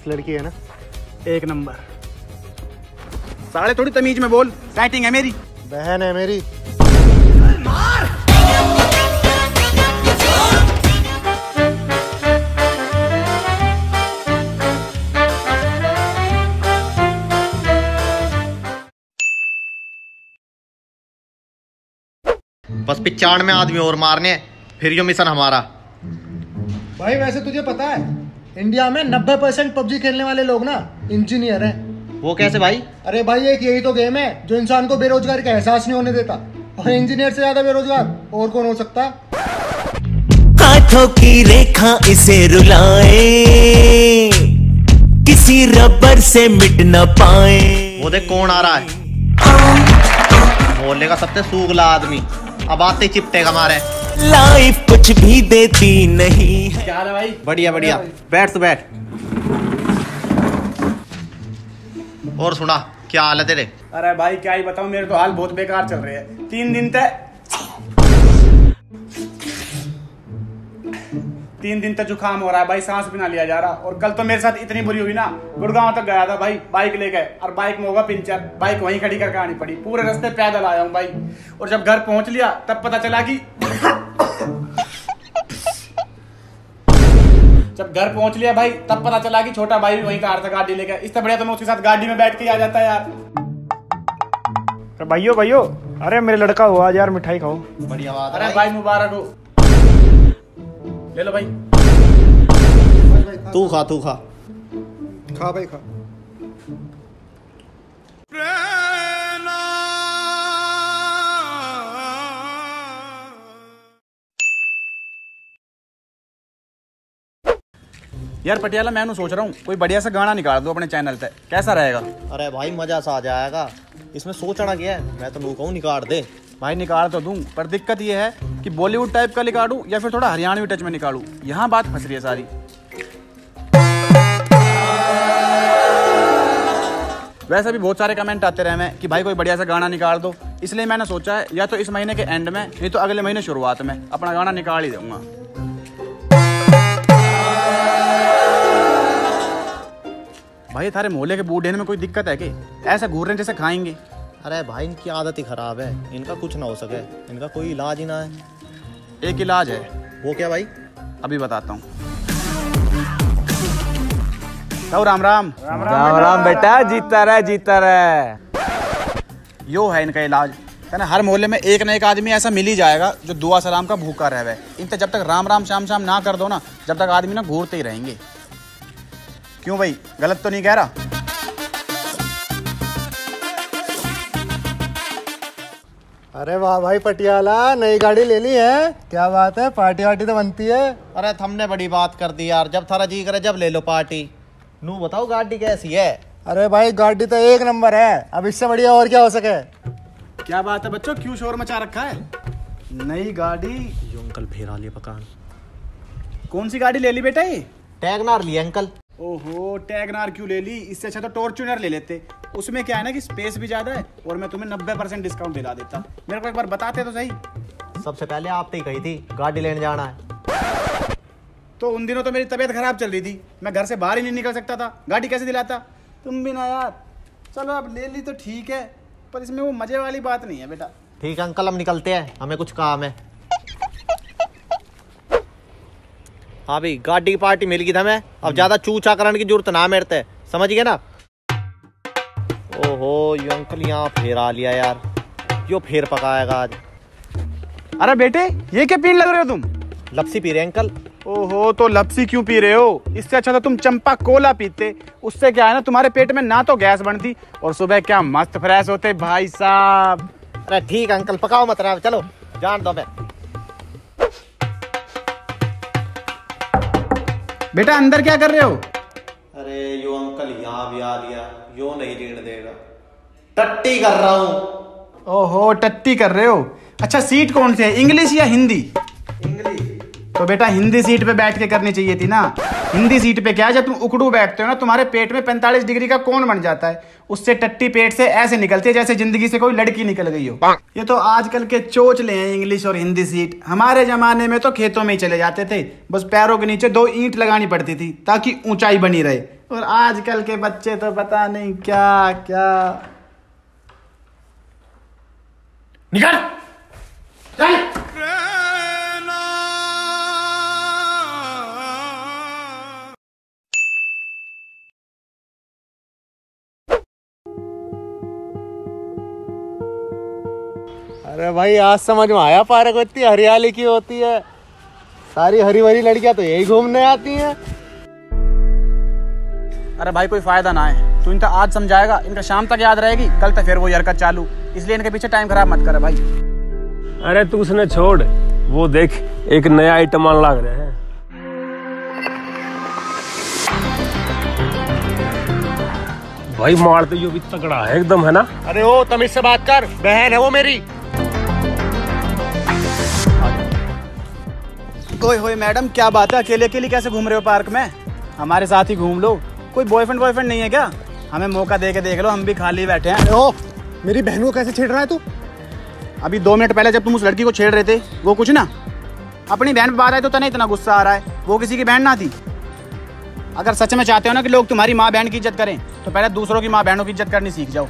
मस्त लड़की है ना? एक नंबर। साढ़े थोड़ी तमीज में बोल। सेटिंग है मेरी। बहन है मेरी। बस पिचान में आदमी और मारने फिर यो मिशन हमारा। भाई वैसे तुझे पता है इंडिया में 90 परसेंट पबजी खेलने वाले लोग ना इंजीनियर हैं। वो कैसे भाई? अरे भाई एक यही तो गेम है जो इंसान को बेरोजगारी का एहसास नहीं होने देता। और इंजीनियर से ज़्यादा बेरोजगार और कौन हो सकता? हाथों की रेखा इसे रुलाए। किसी रबर से मिट न पाए। वो देख कौन आ रहा है। मोहल्ले का सबसे सूगला आदमी। अब आते चिपटेगा हमारे लाइफ कुछ भी देती नहीं है। क्या है भाई? बढ़िया बढ़िया। बैठ तो बैठ। और सुना क्या हाल है तेरे? अरे भाई क्या ही बताऊँ मेरे तो हाल बहुत बेकार चल रहे हैं। तीन दिन तक तीन दिन तक जुकाम हो रहा है भाई सांस भी ना लिया जा रहा। और कल तो मेरे साथ इतनी बुरी हुई ना गुड़गांव तक गया था भाई बाइक ले गए और बाइक में होगा पिंचर बाइक वहीं खड़ी करके आनी पड़ी। पूरे रास्ते पैदल आया हूँ भाई। और जब घर पहुँच लिया तब पता चला कि जब घर पहुँच लिया भाई तब पता चला कि छोटा भाई भी वहीं कार था गाड़ी लेके इससे बढ़िया तो मैं उसके साथ गाड़ी में बैठ के आ जाता यार। भाइयों भाइयों अरे मेरे लड़का हुआ आज यार मिठाई खाओ। बढ़िया बात अरे भाई मुबारक हो। ले लो भाई। तू खा तू खा। खा भाई खा। यार पटियाला मैं सोच रहा हूँ कोई बढ़िया सा गाना निकाल दो अपने चैनल पे। कैसा रहेगा? अरे भाई मज़ा सा आ जाएगा। इसमें सोचना क्या है? मैं तो कहूँ निकाल दे। भाई निकाल तो दूँ, पर दिक्कत ये है कि बॉलीवुड टाइप का निकालूं या फिर थोड़ा हरियाणवी टच में निकालूं। यहाँ बात फंस रही है सारी। वैसे भी बहुत सारे कमेंट आते रहे हैं कि भाई कोई बढ़िया सा गाना निकाल दो। इसलिए मैंने सोचा है, या तो इस महीने के एंड में, नहीं तो अगले महीने शुरुआत में, अपना गाना निकाल ही दूँगा। भाई थारे मोहल्ले के बूढ़े में कोई दिक्कत है कि ऐसा घूर रहे जैसे खाएँगे। अरे भाई इनकी आदत ही खराब है। इनका कुछ ना हो सके। इनका कोई इलाज ही ना है। एक इलाज है। वो क्या भाई? अभी बताता हूँ। ताऊ राम राम। राम राम राम बेटा जीता रहे जीता रहे यो है इनका इलाज। है ना हर मोहल्ले में एक ना एक आदमी ऐसा मिल ही जाएगा जो दुआ सलाम का भूखा रहे। इन तक जब तक राम राम शाम शाम ना कर दो ना जब तक आदमी ना घूरते ही रहेंगे। क्यों भाई? गलत तो नहीं कह रहा? अरे वाह भाई पटियाला नई गाड़ी ले ली है। क्या बात है पार्टी वार्टी तो बनती है। अरे थमने बड़ी बात कर दी यार जब थारा जी करे जब ले लो पार्टी। नू बताओ गाड़ी कैसी है? अरे भाई गाड़ी तो एक नंबर है। अब इससे बढ़िया और क्या हो सके? क्या बात है बच्चों क्यों शोर मचा रखा है? नई गाड़ी। यो अंकल फेरा लिए पकान। कौन सी गाड़ी ले ली बेटा ये? टैगनार लिए अंकल। ओहो टैगनार क्यों ले ली? इससे अच्छा तो टॉर्चुनर ले लेते। उसमें क्या है ना कि स्पेस भी ज़्यादा है और मैं तुम्हें नब्बे परसेंट डिस्काउंट दिला देता। मेरे को एक बार बताते तो सही। सबसे पहले आप ही कही थी गाड़ी लेने जाना है। तो उन दिनों तो मेरी तबीयत खराब चल रही थी। मैं घर से बाहर ही नहीं निकल सकता था। गाड़ी कैसे दिलाता? तुम भी ना यार। चलो अब ले ली तो ठीक है पर इसमें वो मज़े वाली बात नहीं है बेटा। ठीक है अंकल हम निकलते हैं। हमें कुछ काम है। हाँ भाई गाड़ी की पार्टी मिल गई था मैं। अब ज़्यादा चूचा करने की ज़रूरत ना मेरे समझ गए ना? ओहो यो अंकल यहाँ फेरा लिया यार। यो फेर पकाएगा आज। अरे बेटे ये क्या पीन लग रहे हो तुम? लपसी पी रहे अंकल। ओहो तो लपसी क्यों पी रहे हो? इससे अच्छा था तुम चंपा कोला पीते। उससे क्या है ना तुम्हारे पेट में ना तो गैस बनती और सुबह क्या मस्त फ्रेश होते भाई साहब। अरे ठीक अंकल पकाओ मत रहा चलो जान दो मैं। बेटा अंदर क्या कर रहे हो? अरे यो अंकल यहाँ भी आ गया। यो नहीं ऋण देगा। टट्टी कर रहा हूँ। ओहो टट्टी कर रहे हो? अच्छा सीट कौन सी है इंग्लिश या हिंदी? इंग्लिश। तो बेटा हिंदी सीट पे बैठ के करनी चाहिए थी ना। हिंदी सीट पे क्या जब तुम उकड़ू बैठते हो ना तुम्हारे पेट में 45 डिग्री का कौन बन जाता है। उससे टट्टी पेट से ऐसे निकलती है जैसे ज़िंदगी से कोई लड़की निकल गई हो। ये तो आजकल के चोचले हैं इंग्लिश और हिंदी सीट। हमारे जमाने में तो खेतों में ही चले जाते थे। बस पैरों के नीचे दो ईंट लगानी पड़ती थी ताकि ऊंचाई बनी रहे। और आजकल के बच्चे तो पता नहीं क्या क्या। निकल। चल। अरे भाई आज समझ में आया पार्क इतनी हरियाली की होती है। सारी हरी भरी लड़कियाँ तो यही घूमने आती हैं। अरे भाई कोई फ़ायदा ना है तू इनका आज समझाएगा इनका शाम तक याद रहेगी कल तक फिर वो हरकत चालू। इसलिए इनके पीछे टाइम खराब मत कर भाई। अरे तू उसने छोड़। वो देख एक नया आइटम आने लग रहे हैं। भाई मार तो यो भी तगड़ा है एकदम है ना? अरे ओ तमीज से बात कर। बहन है वो मेरी। ओए होए मैडम क्या बात है? अकेले अकेले कैसे घूम रहे हो पार्क में? हमारे साथ ही घूम लो। कोई बॉयफ्रेंड बॉयफ्रेंड नहीं है क्या? हमें मौका दे के देख लो हम भी खाली बैठे हैं। ओ मेरी बहन को कैसे छेड़ रहा है तू? अभी दो मिनट पहले जब तुम उस लड़की को छेड़ रहे थे वो कुछ ना? अपनी बहन पे बात आई तो तने इतना गुस्सा आ रहा है। वो किसी की बहन ना थी। अगर सच में चाहते हो ना कि लोग तुम्हारी माँ बहन की इज़्ज़त करें तो पहले दूसरों की माँ बहनों की इज़्ज़त करनी सीख जाओ।